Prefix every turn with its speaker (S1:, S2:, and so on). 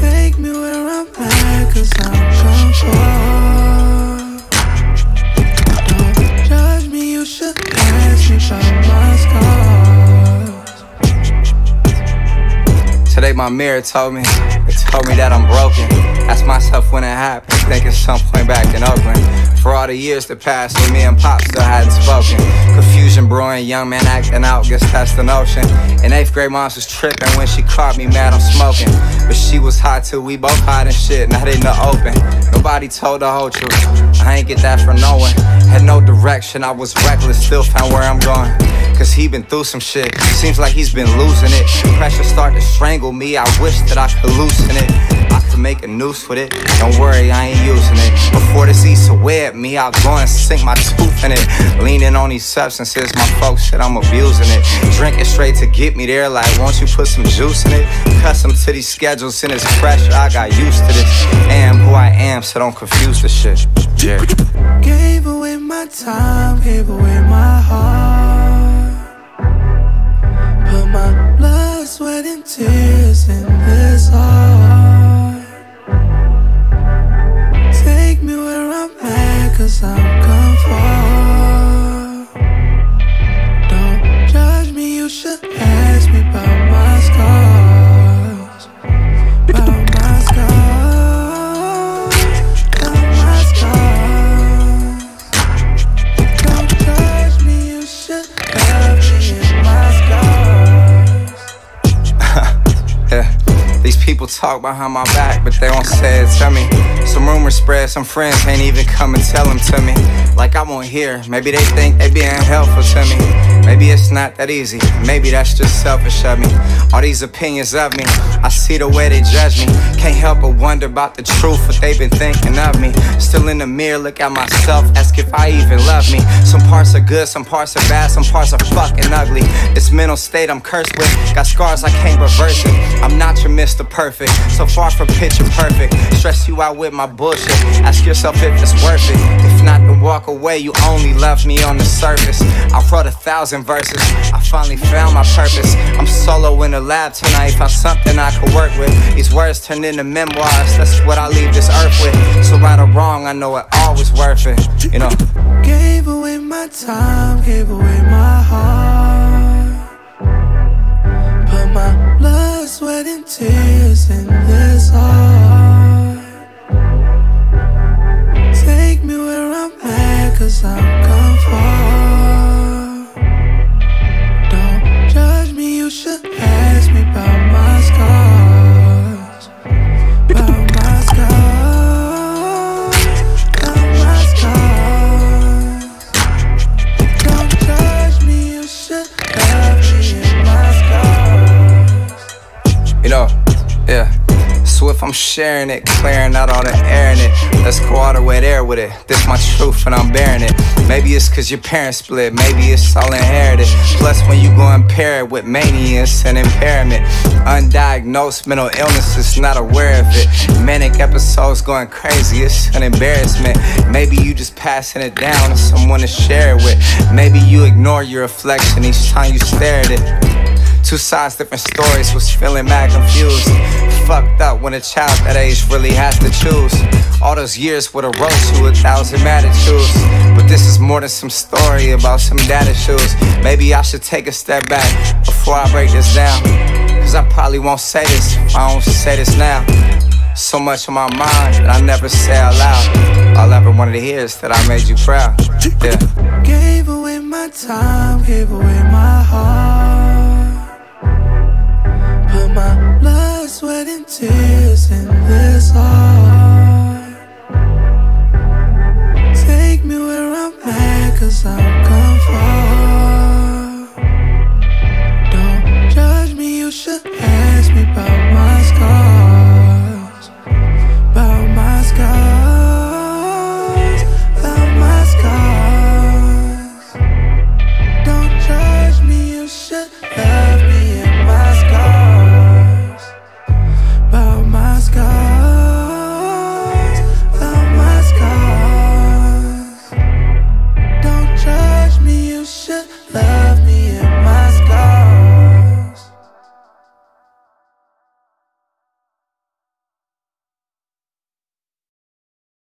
S1: Take me where I'm I'm judge me, you should my scars.
S2: Today my mirror told me, it told me that I'm broken. Ask myself when it happened, think it's some point back in Oakland. For all the years that passed when me and Pop still hadn't spoken. Confusion brewing, young man acting out, gets the notion. In eighth grade, moms was tripping when she caught me mad I'm smoking. But she was hot too, we both hot and shit, not in the open. Nobody told the whole truth, I ain't get that from no one. Had no direction, I was reckless, still found where I'm going. Cause he been through some shit, seems like he's been losing it. Pressure start to strangle me, I wish that I could loosen it make a noose with it. Don't worry, I ain't using it. Before this Easter web me, I'll go and sink my tooth in it. Leaning on these substances, my folks said I'm abusing it. Drinking straight to get me there, like, won't you put some juice in it? Custom to these schedules and this pressure, I got used to this. Am who I am, so don't confuse the shit. Yeah.
S1: Gave away my time, gave away my heart. Put my blood, sweat, and tears in I'm. Don't judge me, you should ask me about my scars. About my scars. About my scars. Don't
S2: yeah. These people talk behind my back, but they won't say it to me. Some rumors spread, some friends ain't even come and tell them to me. Like I won't hear, maybe they think they being helpful to me. Maybe it's not that easy, maybe that's just selfish of me. All these opinions of me, I see the way they judge me. Can't help but wonder about the truth, what they've been thinking of me. Still in the mirror, look at myself, ask if I even love me. Some parts are good, some parts are bad, some parts are fucking ugly. This mental state I'm cursed with, got scars I can't reverse it. I'm not your Mr. Perfect, so far from picture perfect. Stress you out with my bullshit. Ask yourself if it's worth it. If not, then walk away. You only love me on the surface. I wrote a thousand verses. I finally found my purpose. I'm solo in the lab tonight. Found something I could work with. These words turned into memoirs. That's what I leave this earth with. So right or wrong, I know it all was worth it. You know.
S1: Gave away my time. Gave away my heart. Cause I'm
S2: So if I'm sharing it, clearing out all the air in it, let's go all the way there with it. This my truth and I'm bearing it. Maybe it's cause your parents split, maybe it's all inherited. Plus, when you go impaired with mania, it's an impairment. Undiagnosed mental illnesses, not aware of it. Manic episodes going crazy, it's an embarrassment. Maybe you just passing it down to someone to share it with. Maybe you ignore your reflection each time you stare at it. Two sides, different stories, was feeling mad confused. Fucked up when a child that age really has to choose. All those years with a road to a thousand attitudes. But this is more than some story about some dad issues. Maybe I should take a step back before I break this down. Cause I probably won't say this if I don't say this now. So much on my mind that I never say out loud. All I ever wanted to hear is that I made you proud. Yeah.
S1: Gave away my time, gave away my heart. Put love me